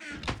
Ah.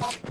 Thank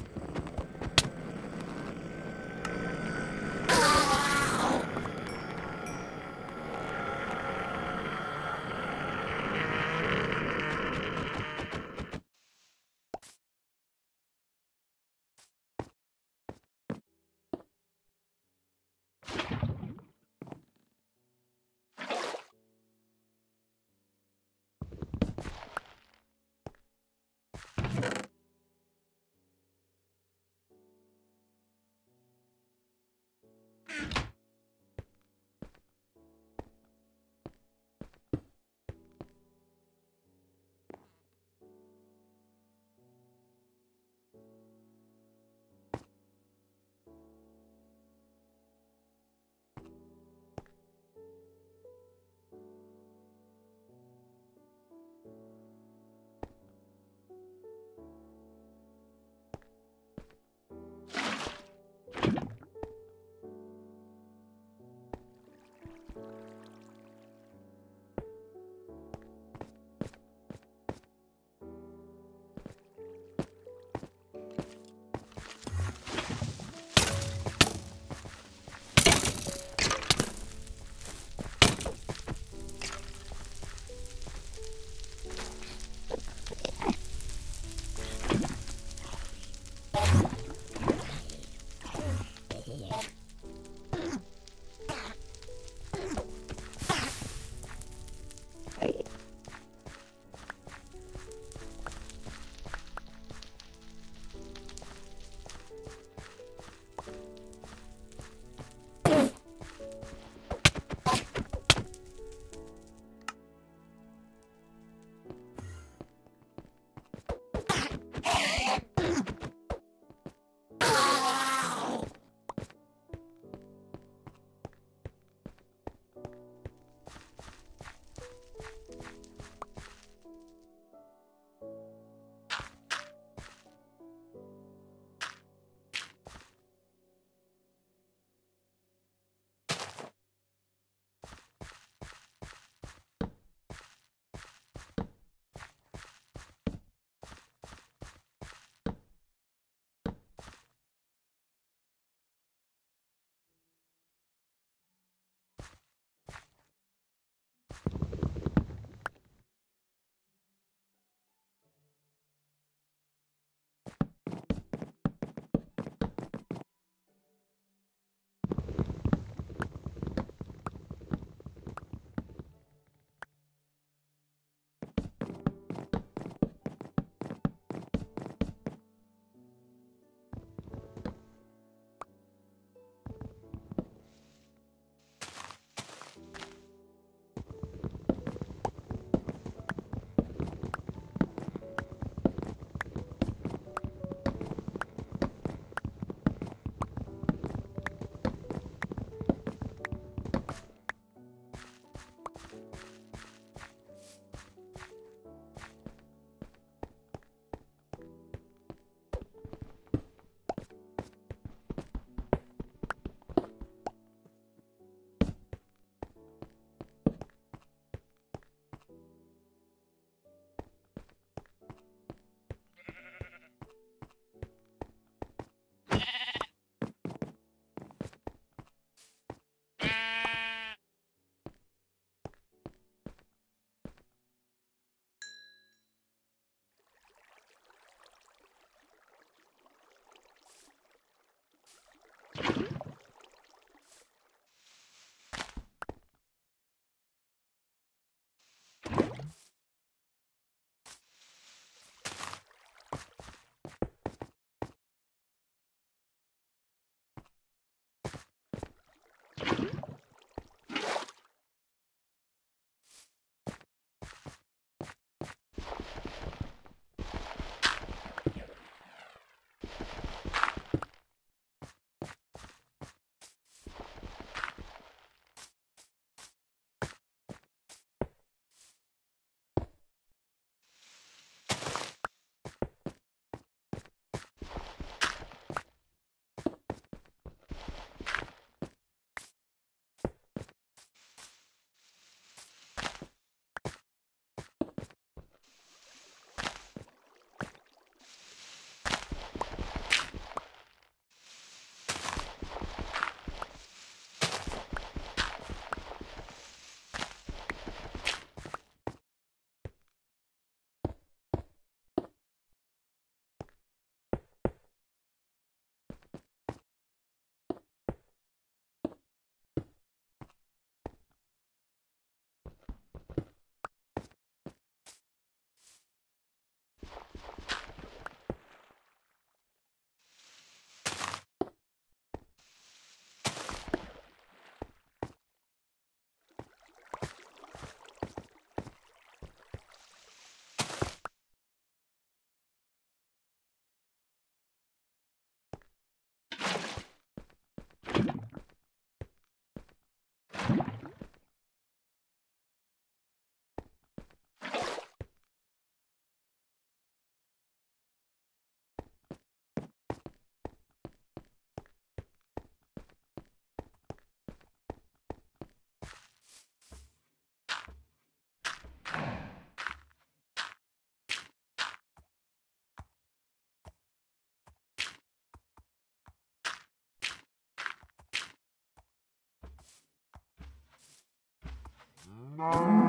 mm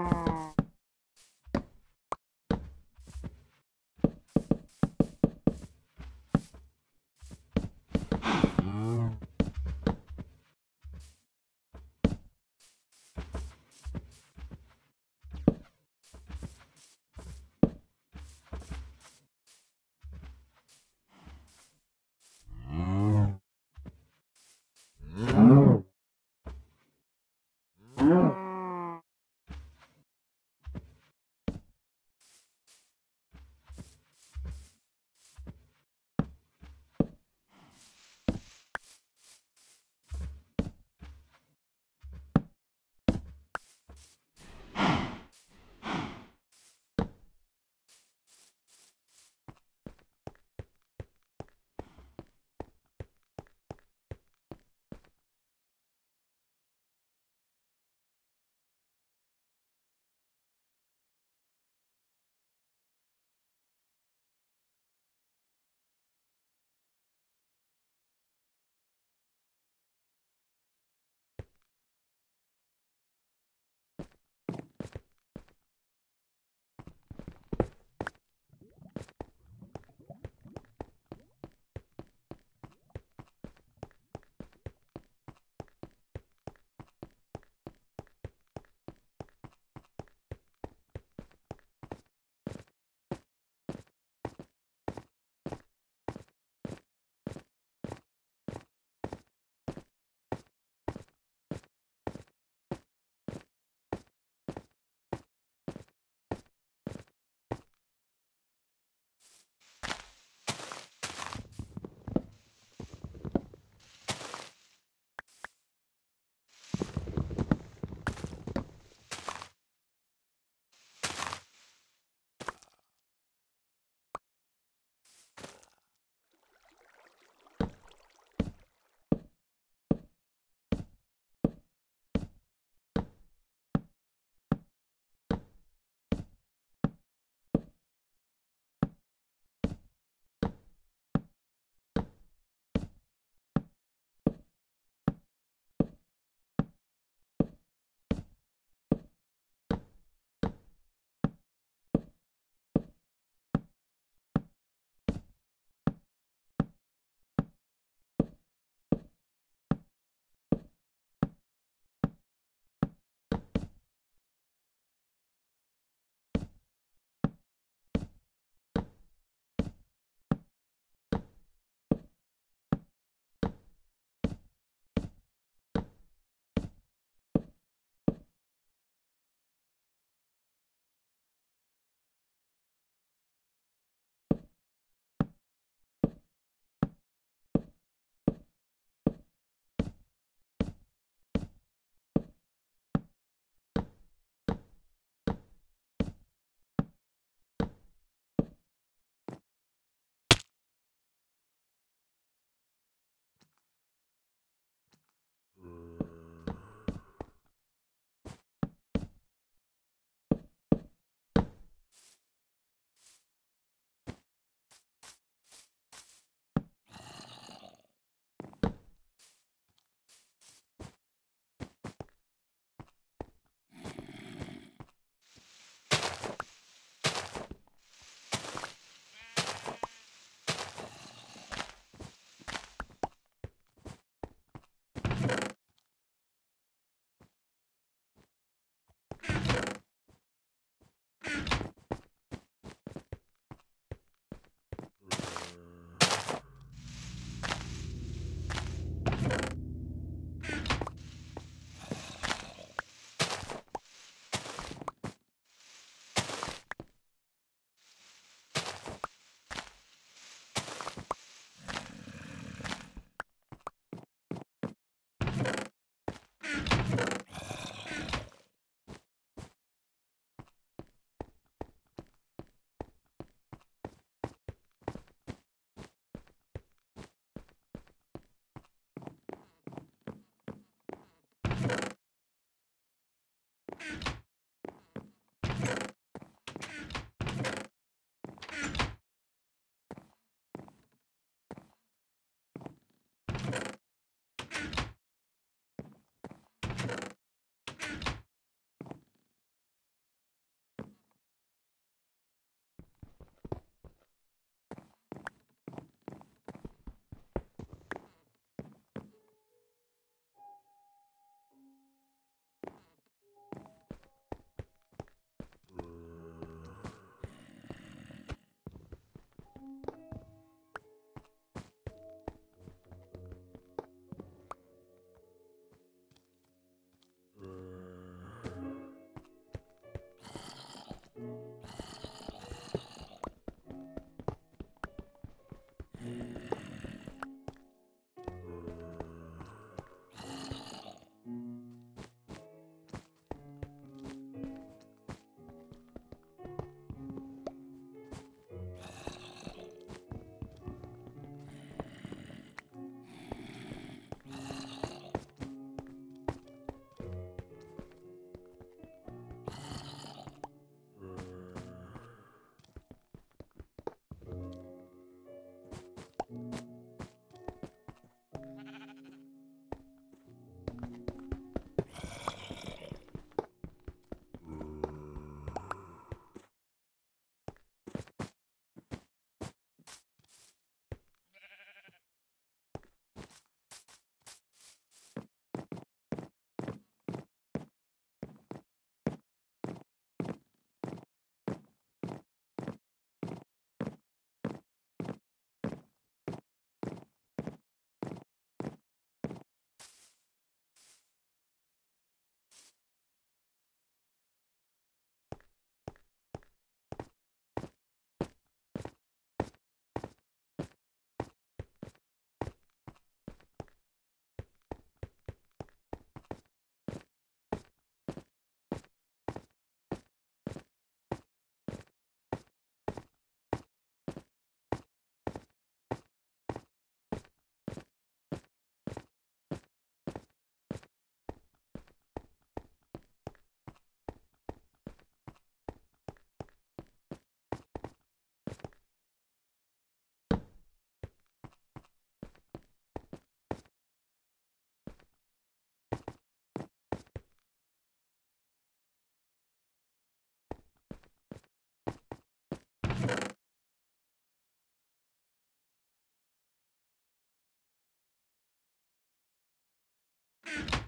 Ah.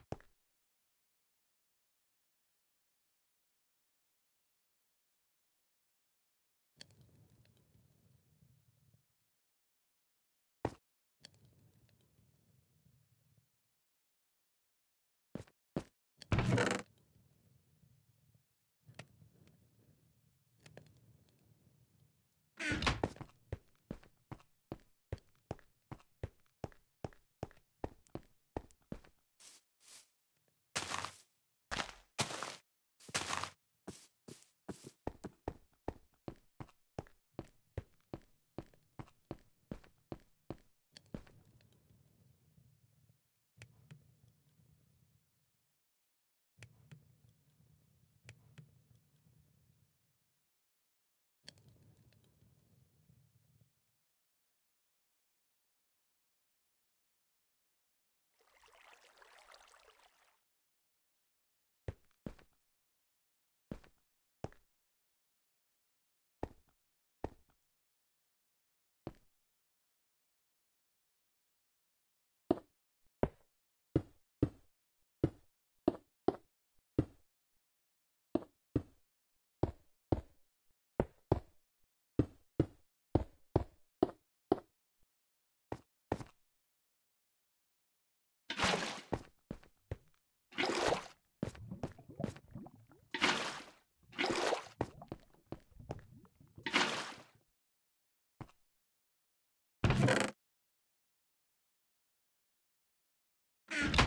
Ah.